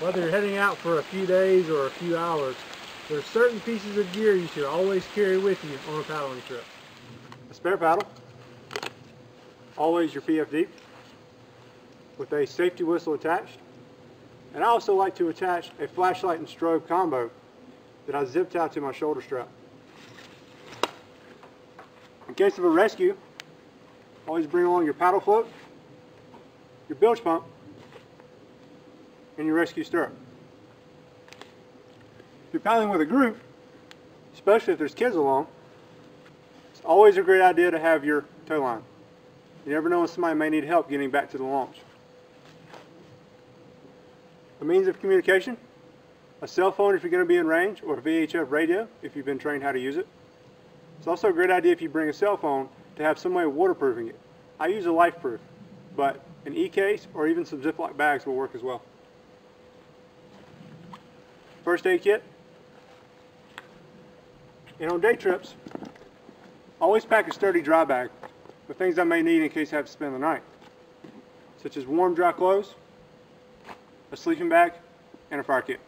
Whether you're heading out for a few days or a few hours, there's certain pieces of gear you should always carry with you on a paddling trip. A spare paddle, always your PFD, with a safety whistle attached. And I also like to attach a flashlight and strobe combo that I zip tie to my shoulder strap. In case of a rescue, always bring along your paddle float, your bilge pump, and your rescue stirrup. If you're paddling with a group, especially if there's kids along, it's always a great idea to have your tow line. You never know when somebody may need help getting back to the launch. A means of communication, a cell phone if you're going to be in range, or a VHF radio if you've been trained how to use it. It's also a great idea if you bring a cell phone to have some way of waterproofing it. I use a LifeProof, but an e-case or even some Ziploc bags will work as well. First aid kit. And on day trips, always pack a sturdy dry bag with things I may need in case I have to spend the night, such as warm dry clothes, a sleeping bag, and a fire kit.